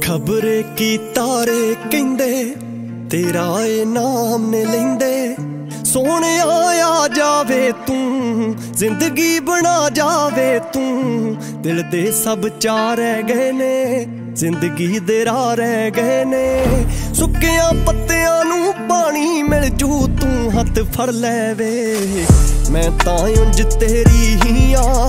ਖਬਰੇ ਕੀ ਤਾਰੇ ਕਹਿੰਦੇ, ਤੇਰਾ ਏ ਨਾਮ ਨੇ ਲੈਂਦੇ। ਸੋਹਣਿਆ ਆ ਜਾਵੇ ਤੂੰ, ਜ਼ਿੰਦਗੀ ਬਣਾ ਜਾਵੇ ਤੂੰ। ਦਿਲ ਦੇ ਸਭ ਚਾਰ ਰਹਿ ਗਏ ਨੇ, ਜ਼ਿੰਦਗੀ ਦੇ ਰਾਹ ਰਹਿ ਗਏ ਨੇ। ਸੁੱਕਿਆਂ ਪੱਤਿਆਂ ਨੂੰ ਪਾਣੀ ਮਿਲ ਜੂ, ਤੂੰ ਹੱਥ ਫੜ ਲੈ ਵੇ। ਮੈਂ ਤਾਂ ਉਂਝ ਤੇਰੀ ਹੀ ਆ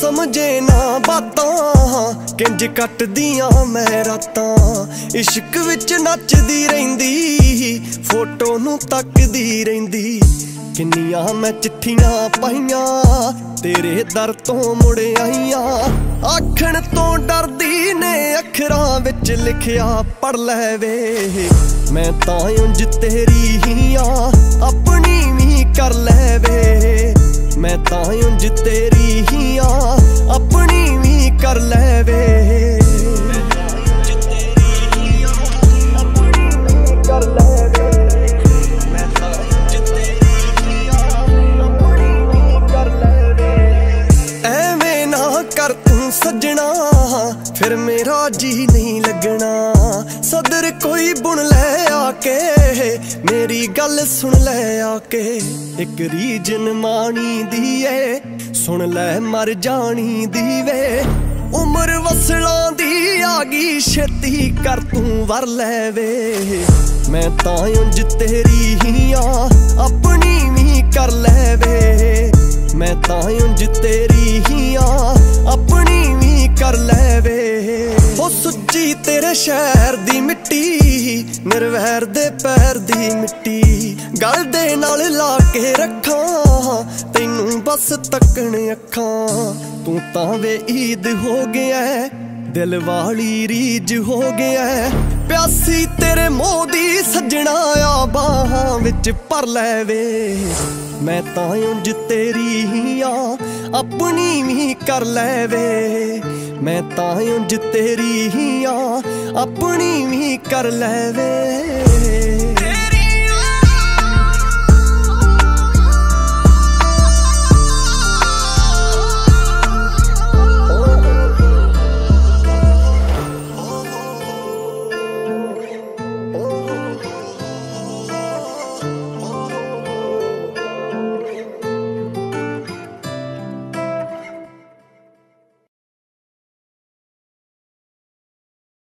ਸਮਝੇ ਨਾ ਬਾਤਾਂ, ਕਿੰਜ ਕੱਟਦੀਆਂ ਮੈਂ ਰਾਤਾਂ। ਇਸ਼ਕ ਵਿੱਚ ਨੱਚਦੀ ਰਹਿੰਦੀ, ਫੋਟੋ ਨੂੰ ਤੱਕਦੀ ਰਹਿੰਦੀ। ਕਿੰਨੀਆਂ ਮੈਂ ਚਿੱਠੀਆਂ ਪਾਈਆਂ, ਤੇਰੇ ਦਰ ਤੋਂ ਮੁੜ ਆਈਆਂ। ਆਖਣ ਤੋਂ ਡਰਦੀ ਨੇ ਅੱਖਰਾਂ ਵਿੱਚ ਲਿਖਿਆ ਪੜ ਲੈ ਵੇ। ਮੈਂ ਤਾਂ ਉਂਝ ਤੇਰੀ ਹੀ ਆ, ਆਪਣੀ ਵੀ ਕਰ ਲੈ ਵੇ। ਮੈਂ ਤਾਂ ਉਂਝ ਤੇਰੀ ਫਿਰ ਮੇਰਾ ਜੀ ਨਹੀਂ ਲੱਗਣਾ। ਸਦਰ ਕੋਈ ਬੁਣ ਲੈ ਆ ਕੇ ਮੇਰੀ ਗੱਲ ਸੁਣ ਲੈ ਆ ਕੇ ਇੱਕ ਰੀਜਨ ਮਾਣੀ ਦੀ ਏ ਸੁਣ ਲੈ ਮਰ ਜਾਣੀ ਦੀ ਵੇ ਉਮਰ ਵਸਲਾਂ ਦੀ ਆ ਗਈ ਛੇਤੀ, ਕਰ ਤੂੰ ਵਰ ਲੈ ਵੇ। ਮੈਂ ਤਾਂ ਉਂਝ ਤੇਰੀ ਹੀ ਆ, ਆਪਣੀ ਵੀ ਕਰ ਲੈ ਵੇ। ਮੈਂ ਤਾਂ ਉਂਝ ਤੇਰੀ ਹੀ ਆ, ਆਪਣੀ ਕਰ ਲੈ ਵੇ। ਉਹ ਸੁੱਚੀ ਤੇਰੇ ਸ਼ਹਿਰ ਦੀ ਮਿੱਟੀ, ਨਿਰਵੈਰ ਦੇ ਪੈਰ ਦੀ ਮਿੱਟੀ। ਗਲ ਦੇ ਨਾਲ ਲਾ ਕੇ ਰੱਖਾਂ, ਤੈਨੂੰ ਬਸ ਤੱਕਣ ਅੱਖਾਂ। ਤੂੰ ਤਾਂ ਵੇ ਈਦ ਹੋ ਗਿਆ ਦਿਲ ਵਾਲੀ ਰੀਜ ਹੋ ਗਿਆ ਪਿਆਸੀ ਤੇਰੇ ਮੋਹ ਦੀ ਸੱਜਣਾ ਆ ਬਾਹਾਂ ਵਿੱਚ ਭਰ ਲੈ ਵੇ। ਮੈਂ ਤਾਂ ਉਂਝ ਤੇਰੀ ਹੀ ਆ, ਆਪਣੀ ਵੀ ਕਰ ਲੈ ਵੇ। ਮੈਂ ਤਾਂ ਉਂਝ ਤੇਰੀ ਹੀ ਆ ਆਪਣੀ ਵੀ ਕਰ ਲੈ ਵੇ